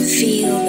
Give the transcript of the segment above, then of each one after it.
Feel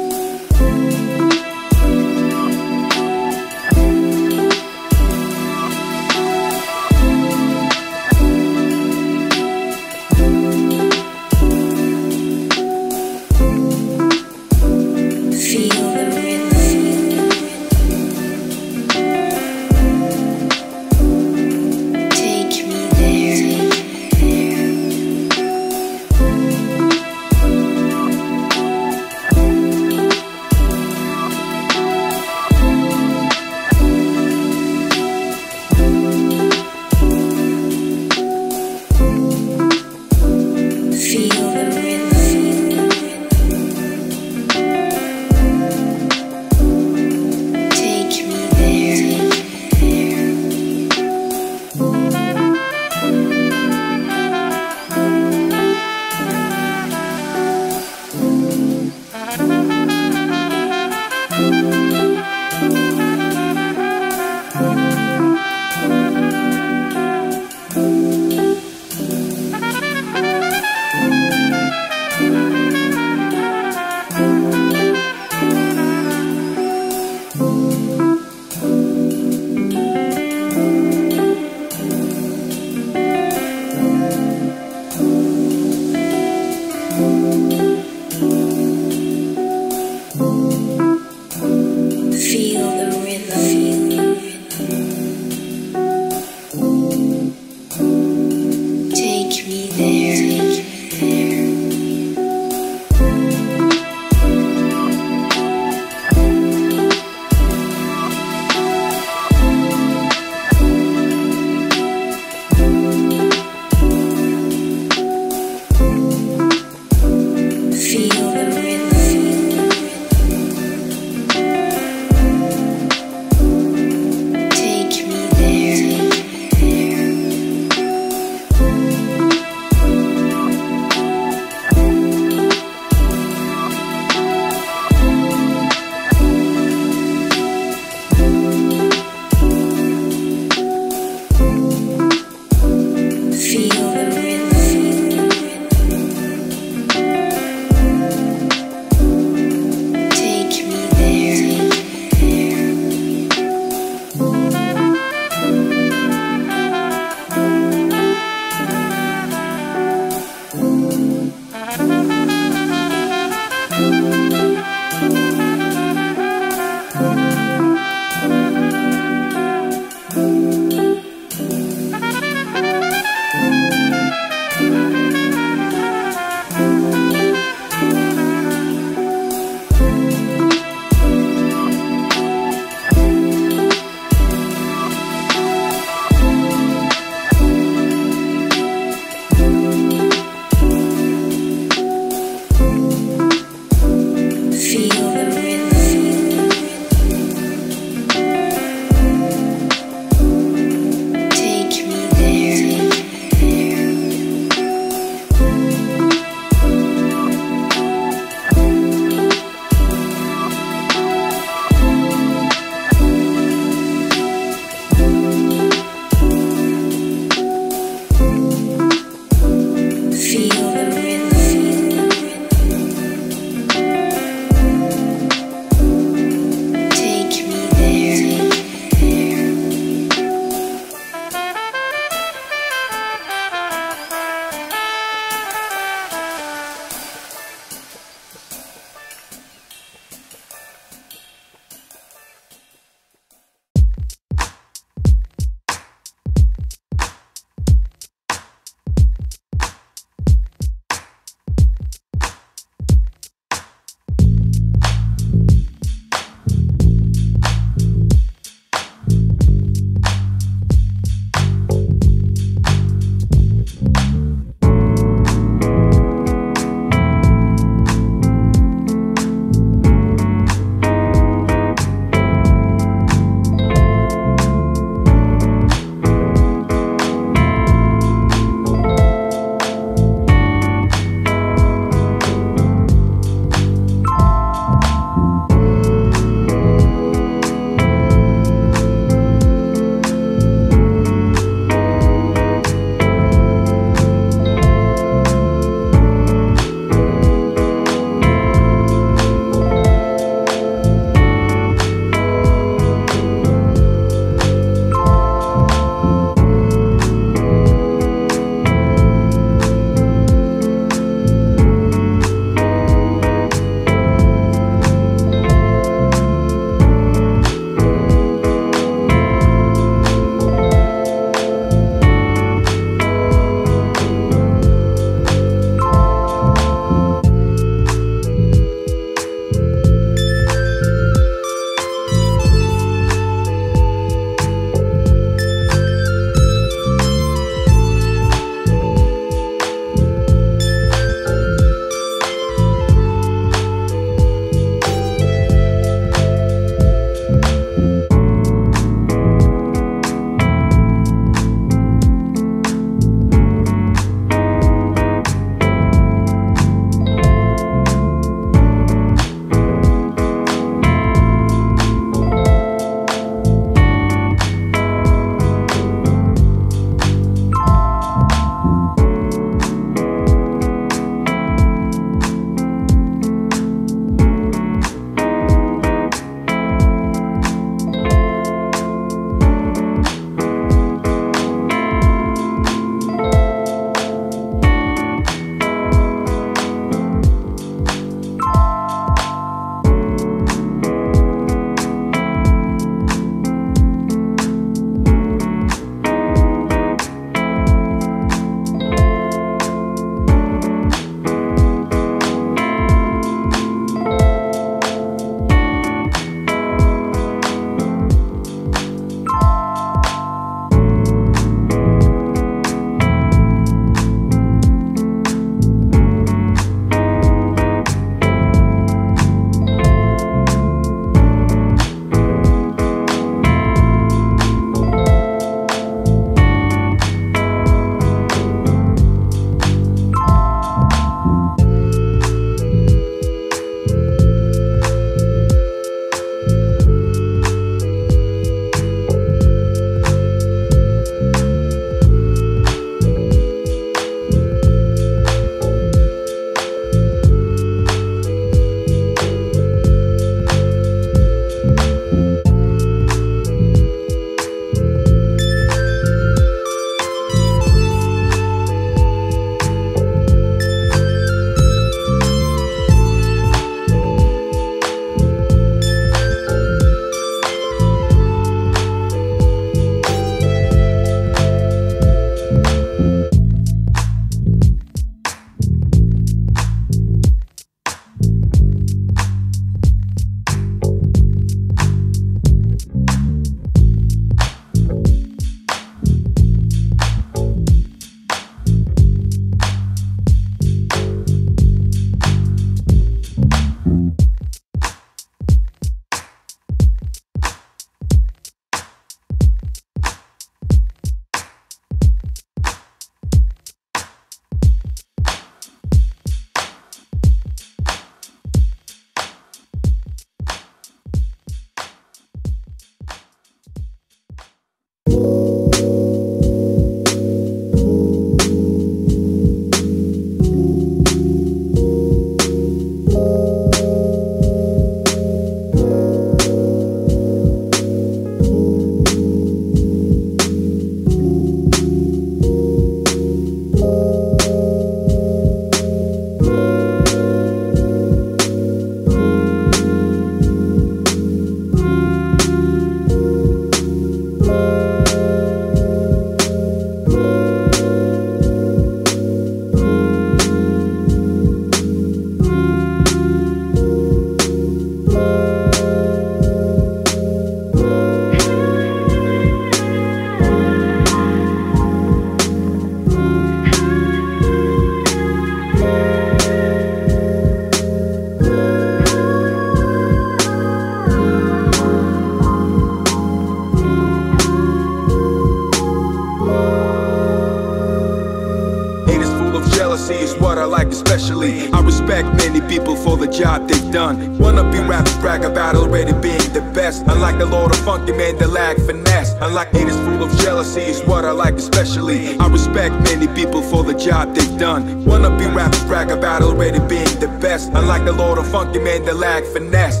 Unlike the Lord of Funky Man, they lack finesse. Unlike haters full of jealousy is what I like especially. I respect many people for the job they've done. Wanna be rappers brag about already being the best. Unlike the Lord of Funky Man, they lack finesse.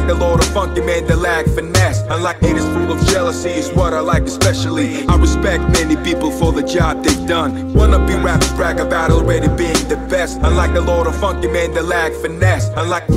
Unlike the Lord of Funky Man, they lack finesse. Unlike haters full of jealousy is what I like especially. I respect many people for the job they've done. Wanna be rappers brag about already being the best. Unlike the Lord of Funky Man, they lack finesse. Unlike